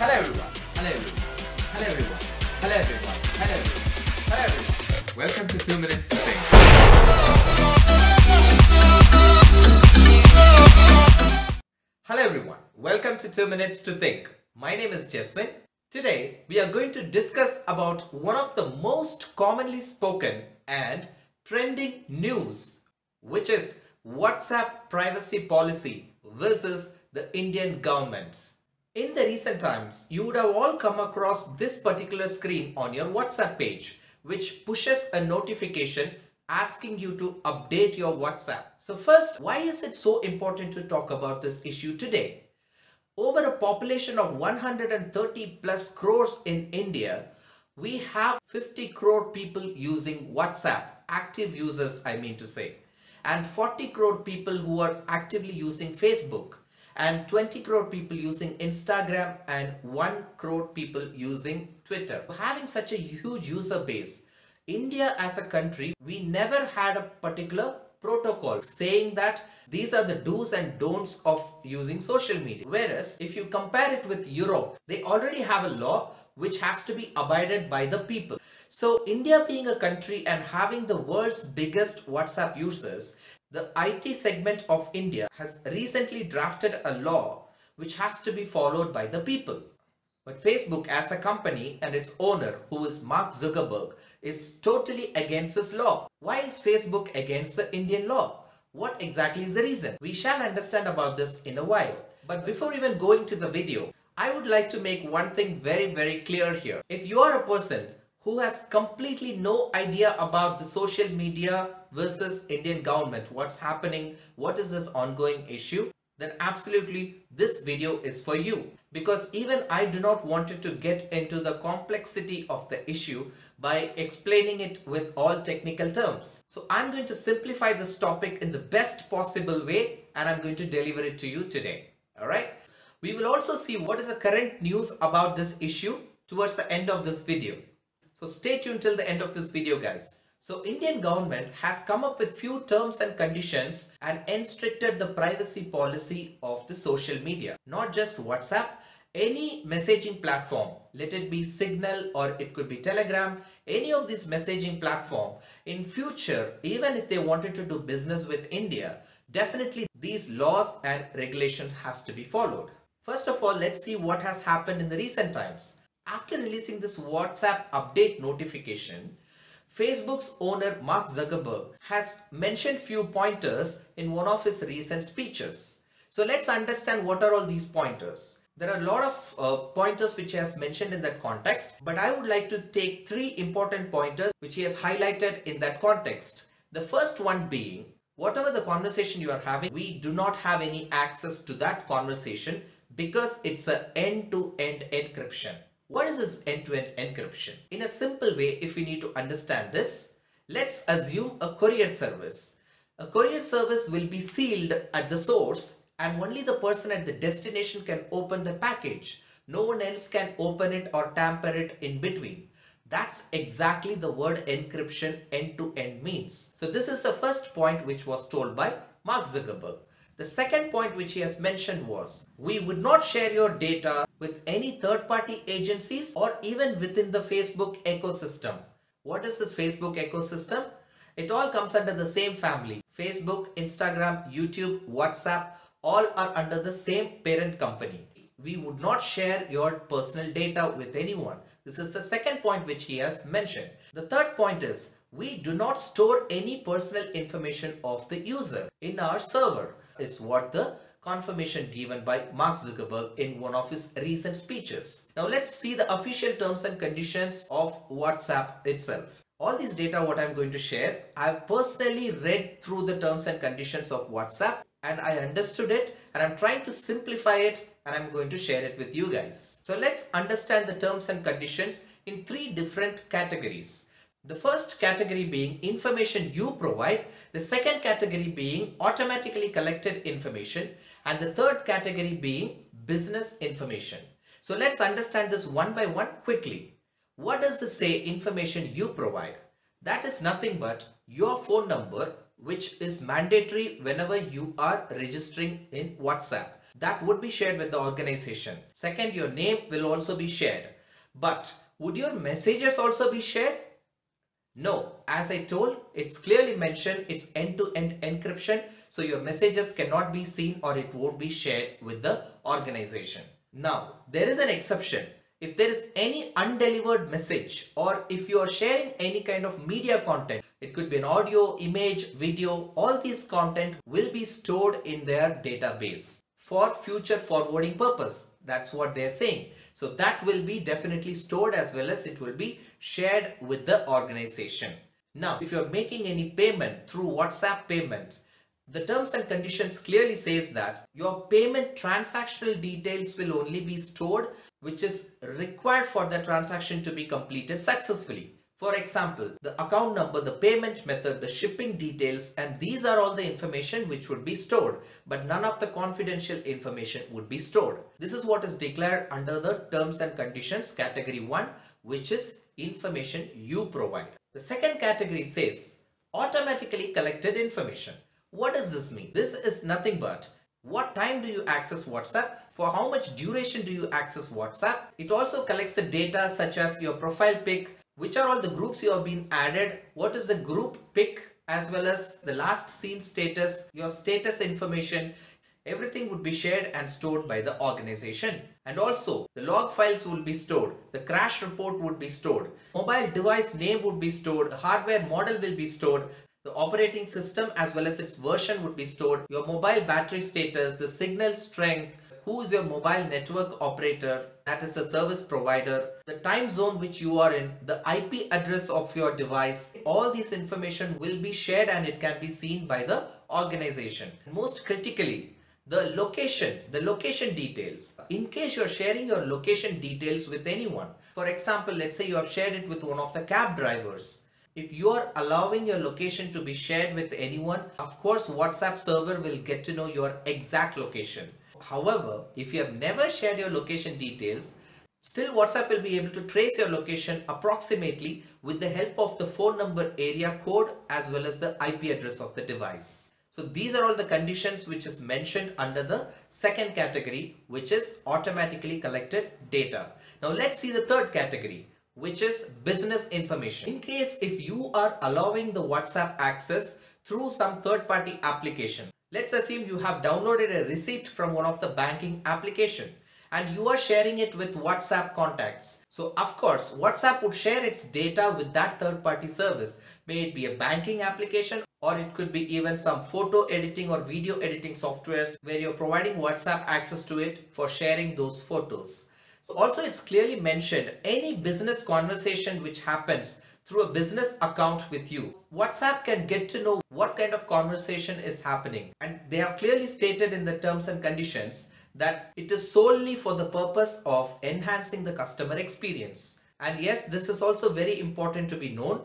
Hello everyone. Hello everyone. Hello everyone. Hello everyone. Hello everyone. Hello everyone. Welcome to 2 Minutes to Think. Hello everyone. Welcome to 2 Minutes to Think. My name is Jeswin. Today we are going to discuss about one of the most commonly spoken and trending news which is WhatsApp privacy policy versus the Indian government. In the recent times, you would have all come across this particular screen on your WhatsApp page, which pushes a notification asking you to update your WhatsApp. So first, why is it so important to talk about this issue today? Over a population of 130 plus crores in India, we have 50 crore people using WhatsApp, active users I mean to say, and 40 crore people who are actively using Facebook and 20 crore people using Instagram and 1 crore people using Twitter. Having such a huge user base, India as a country, we never had a particular protocol saying that these are the do's and don'ts of using social media. Whereas if you compare it with Europe, they already have a law which has to be abided by the people. So India being a country and having the world's biggest WhatsApp users, the IT segment of India has recently drafted a law which has to be followed by the people. But Facebook as a company and its owner who is Mark Zuckerberg is totally against this law. Why is Facebook against the Indian law? What exactly is the reason? We shall understand about this in a while. But before even going to the video, I would like to make one thing very very clear here. If you are a person who has completely no idea about the social media versus Indian government, what's happening, what is this ongoing issue, then absolutely this video is for you. Because even I do not want to get into the complexity of the issue by explaining it with all technical terms. So I'm going to simplify this topic in the best possible way and I'm going to deliver it to you today. Alright. We will also see what is the current news about this issue towards the end of this video. So stay tuned till the end of this video guys. So Indian government has come up with few terms and conditions and restricted the privacy policy of the social media. Not just WhatsApp, any messaging platform, let it be Signal or it could be Telegram, any of these messaging platform in future, even if they wanted to do business with India, definitely these laws and regulation has to be followed. First of all, let's see what has happened in the recent times. After releasing this WhatsApp update notification, Facebook's owner Mark Zuckerberg has mentioned few pointers in one of his recent speeches. So let's understand what are all these pointers. There are a lot of uh, pointers which he has mentioned in that context, but I would like to take three important pointers which he has highlighted in that context. The first one being, whatever the conversation you are having, we do not have any access to that conversation because it's an end-to-end encryption. What is this end-to-end -end encryption? In a simple way, if we need to understand this, let's assume a courier service. A courier service will be sealed at the source and only the person at the destination can open the package. No one else can open it or tamper it in between. That's exactly the word encryption end-to-end -end means. So this is the first point which was told by Mark Zuckerberg. The second point which he has mentioned was, we would not share your data with any third-party agencies or even within the Facebook ecosystem. What is this Facebook ecosystem? It all comes under the same family. Facebook, Instagram, YouTube, WhatsApp, all are under the same parent company. We would not share your personal data with anyone. This is the second point which he has mentioned. The third point is, we do not store any personal information of the user in our server is what the confirmation given by Mark Zuckerberg in one of his recent speeches. Now let's see the official terms and conditions of WhatsApp itself. All these data what I'm going to share, I've personally read through the terms and conditions of WhatsApp and I understood it and I'm trying to simplify it and I'm going to share it with you guys. So let's understand the terms and conditions in three different categories. The first category being information you provide, the second category being automatically collected information and the third category being business information. So let's understand this one by one quickly. What does the say information you provide? That is nothing but your phone number which is mandatory whenever you are registering in WhatsApp. that would be shared with the organization. Second, your name will also be shared. But would your messages also be shared? No, as I told, it's clearly mentioned it's end-to-end -end encryption. So your messages cannot be seen or it won't be shared with the organization. Now, there is an exception. If there is any undelivered message or if you are sharing any kind of media content, it could be an audio, image, video, all these content will be stored in their database for future forwarding purpose. That's what they're saying. So that will be definitely stored as well as it will be shared with the organization. Now, if you're making any payment through WhatsApp payment, the terms and conditions clearly says that your payment transactional details will only be stored which is required for the transaction to be completed successfully. For example, the account number, the payment method, the shipping details and these are all the information which would be stored but none of the confidential information would be stored. This is what is declared under the terms and conditions category 1 which is information you provide. The second category says automatically collected information. What does this mean? This is nothing but what time do you access WhatsApp? For how much duration do you access WhatsApp? It also collects the data such as your profile pic, which are all the groups you have been added, what is the group pic as well as the last seen status, your status information, everything would be shared and stored by the organization. And also the log files will be stored, the crash report would be stored, mobile device name would be stored, hardware model will be stored, the operating system as well as its version would be stored, your mobile battery status, the signal strength, who is your mobile network operator, that is the service provider, the time zone which you are in, the IP address of your device. All this information will be shared and it can be seen by the organization. Most critically, the location, the location details. In case you're sharing your location details with anyone, for example, let's say you have shared it with one of the cab drivers, if you are allowing your location to be shared with anyone, of course WhatsApp server will get to know your exact location. However, if you have never shared your location details, still WhatsApp will be able to trace your location approximately with the help of the phone number area code as well as the IP address of the device. So these are all the conditions which is mentioned under the second category which is automatically collected data. Now let's see the third category which is business information. In case if you are allowing the WhatsApp access through some third-party application, let's assume you have downloaded a receipt from one of the banking application and you are sharing it with WhatsApp contacts. So of course, WhatsApp would share its data with that third-party service, may it be a banking application or it could be even some photo editing or video editing softwares where you're providing WhatsApp access to it for sharing those photos. Also, it's clearly mentioned any business conversation which happens through a business account with you. WhatsApp can get to know what kind of conversation is happening and they have clearly stated in the terms and conditions that it is solely for the purpose of enhancing the customer experience. And yes, this is also very important to be known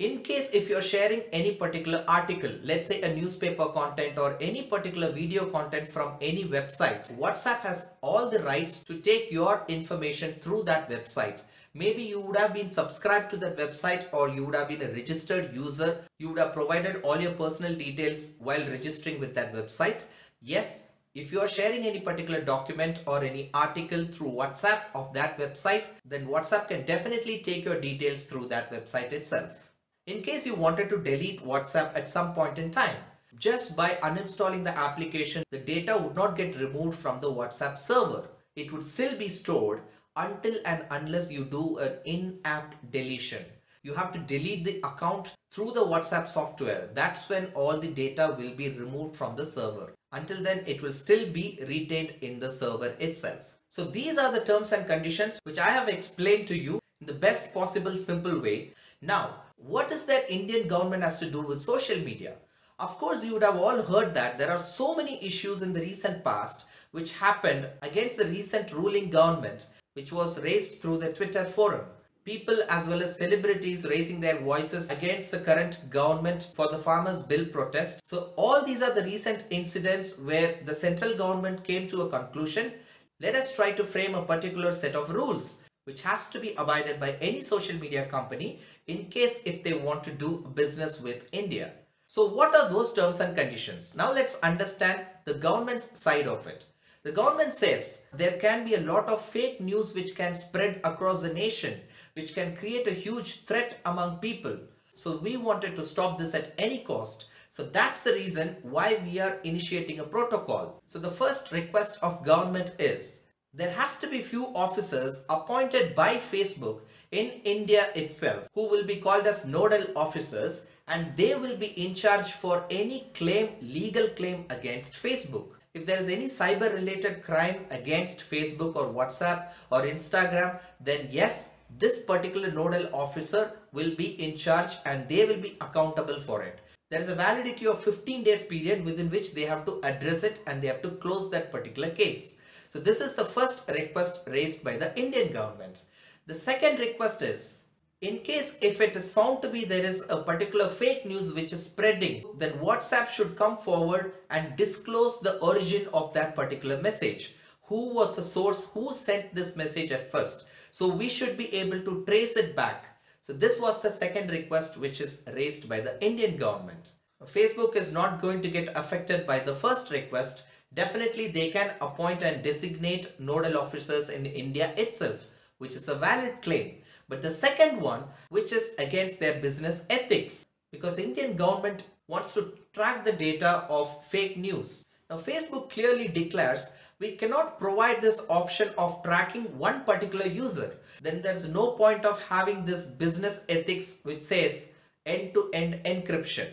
in case if you're sharing any particular article, let's say a newspaper content or any particular video content from any website, WhatsApp has all the rights to take your information through that website. Maybe you would have been subscribed to that website or you would have been a registered user. You would have provided all your personal details while registering with that website. Yes, if you are sharing any particular document or any article through WhatsApp of that website, then WhatsApp can definitely take your details through that website itself. In case you wanted to delete WhatsApp at some point in time, just by uninstalling the application, the data would not get removed from the WhatsApp server. It would still be stored until and unless you do an in-app deletion. You have to delete the account through the WhatsApp software. That's when all the data will be removed from the server. Until then, it will still be retained in the server itself. So these are the terms and conditions which I have explained to you in the best possible simple way. Now, what is that Indian government has to do with social media? Of course, you would have all heard that there are so many issues in the recent past which happened against the recent ruling government which was raised through the Twitter forum. People as well as celebrities raising their voices against the current government for the farmers bill protest. So all these are the recent incidents where the central government came to a conclusion. Let us try to frame a particular set of rules which has to be abided by any social media company in case if they want to do business with India. So what are those terms and conditions? Now let's understand the government's side of it. The government says there can be a lot of fake news which can spread across the nation, which can create a huge threat among people. So we wanted to stop this at any cost. So that's the reason why we are initiating a protocol. So the first request of government is there has to be few officers appointed by Facebook in India itself who will be called as nodal officers and they will be in charge for any claim, legal claim against Facebook. If there is any cyber related crime against Facebook or WhatsApp or Instagram, then yes, this particular nodal officer will be in charge and they will be accountable for it. There is a validity of 15 days period within which they have to address it and they have to close that particular case. So this is the first request raised by the Indian government. The second request is, in case if it is found to be there is a particular fake news which is spreading, then WhatsApp should come forward and disclose the origin of that particular message. Who was the source, who sent this message at first. So we should be able to trace it back. So this was the second request which is raised by the Indian government. Facebook is not going to get affected by the first request definitely they can appoint and designate nodal officers in India itself, which is a valid claim. But the second one, which is against their business ethics, because Indian government wants to track the data of fake news. Now Facebook clearly declares we cannot provide this option of tracking one particular user. Then there's no point of having this business ethics which says end-to-end -end encryption.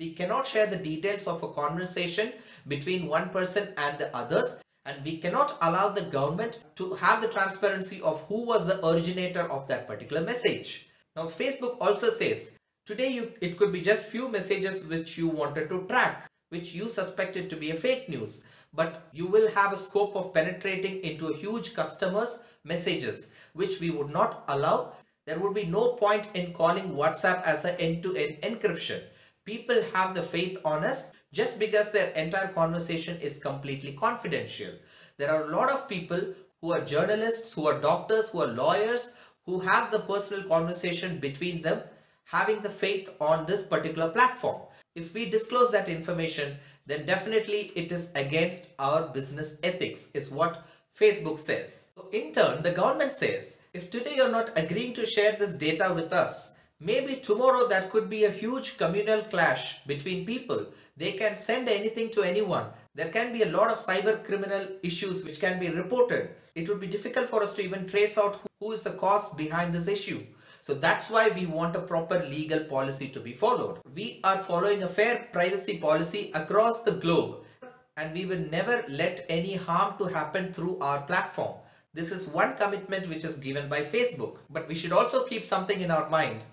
We cannot share the details of a conversation between one person and the others and we cannot allow the government to have the transparency of who was the originator of that particular message. Now Facebook also says today you, it could be just few messages which you wanted to track which you suspected to be a fake news. But you will have a scope of penetrating into a huge customers messages which we would not allow. There would be no point in calling WhatsApp as an end-to-end encryption. People have the faith on us just because their entire conversation is completely confidential. There are a lot of people who are journalists, who are doctors, who are lawyers, who have the personal conversation between them, having the faith on this particular platform. If we disclose that information, then definitely it is against our business ethics is what Facebook says. So in turn, the government says, if today you're not agreeing to share this data with us, Maybe tomorrow there could be a huge communal clash between people. They can send anything to anyone. There can be a lot of cyber criminal issues which can be reported. It would be difficult for us to even trace out who is the cause behind this issue. So that's why we want a proper legal policy to be followed. We are following a fair privacy policy across the globe and we will never let any harm to happen through our platform. This is one commitment which is given by Facebook. But we should also keep something in our mind.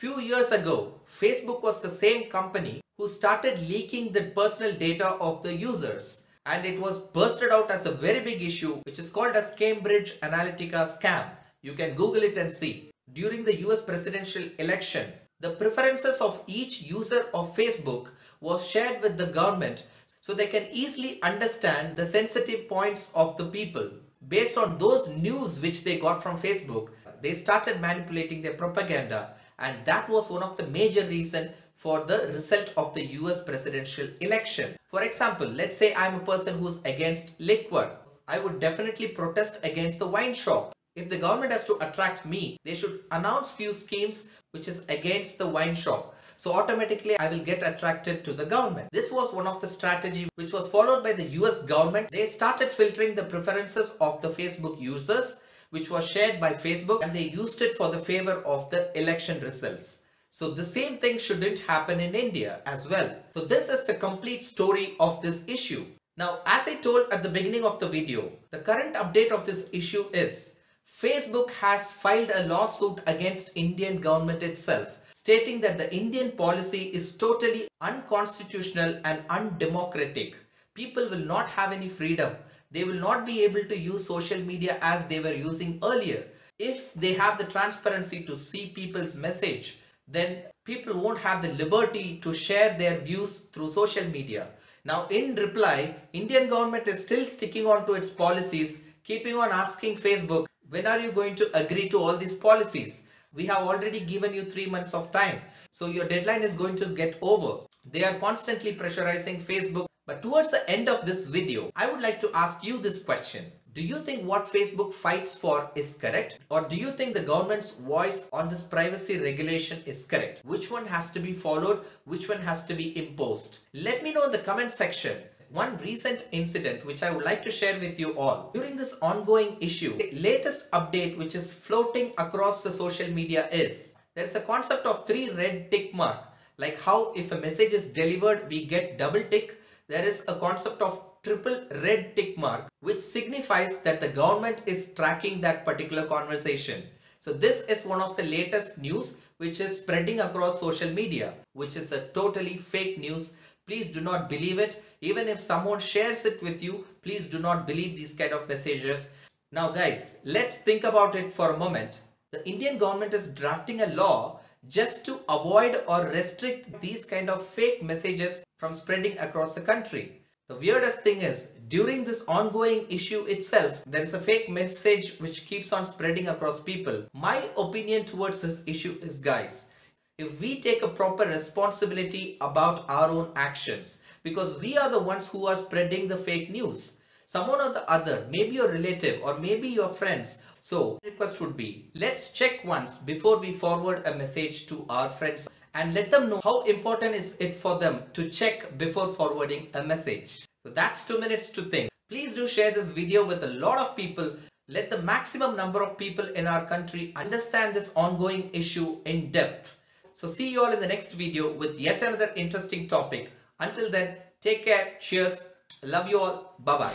Few years ago, Facebook was the same company who started leaking the personal data of the users and it was bursted out as a very big issue which is called as Cambridge Analytica scam. You can Google it and see. During the US presidential election, the preferences of each user of Facebook was shared with the government so they can easily understand the sensitive points of the people. Based on those news which they got from Facebook, they started manipulating their propaganda and that was one of the major reason for the result of the US presidential election. For example, let's say I'm a person who's against liquor. I would definitely protest against the wine shop. If the government has to attract me, they should announce few schemes which is against the wine shop. So automatically I will get attracted to the government. This was one of the strategy which was followed by the US government. They started filtering the preferences of the Facebook users which was shared by Facebook and they used it for the favor of the election results. So the same thing shouldn't happen in India as well. So this is the complete story of this issue. Now as I told at the beginning of the video, the current update of this issue is Facebook has filed a lawsuit against Indian government itself stating that the Indian policy is totally unconstitutional and undemocratic. People will not have any freedom they will not be able to use social media as they were using earlier. If they have the transparency to see people's message, then people won't have the liberty to share their views through social media. Now in reply, Indian government is still sticking on to its policies, keeping on asking Facebook, when are you going to agree to all these policies? We have already given you three months of time. So your deadline is going to get over. They are constantly pressurizing Facebook. But towards the end of this video, I would like to ask you this question. Do you think what Facebook fights for is correct? Or do you think the government's voice on this privacy regulation is correct? Which one has to be followed? Which one has to be imposed? Let me know in the comment section one recent incident which I would like to share with you all. During this ongoing issue, the latest update which is floating across the social media is there's a concept of three red tick mark like how if a message is delivered we get double tick there is a concept of triple red tick mark which signifies that the government is tracking that particular conversation. So this is one of the latest news which is spreading across social media which is a totally fake news. Please do not believe it. Even if someone shares it with you, please do not believe these kind of messages. Now guys, let's think about it for a moment. The Indian government is drafting a law just to avoid or restrict these kind of fake messages from spreading across the country. The weirdest thing is, during this ongoing issue itself, there is a fake message which keeps on spreading across people. My opinion towards this issue is guys, if we take a proper responsibility about our own actions, because we are the ones who are spreading the fake news. Someone or the other, maybe your relative or maybe your friends. So request would be, let's check once before we forward a message to our friends and let them know how important is it for them to check before forwarding a message. So that's two minutes to think. Please do share this video with a lot of people. Let the maximum number of people in our country understand this ongoing issue in depth. So see you all in the next video with yet another interesting topic. Until then, take care. Cheers. Love you all. Bye-bye.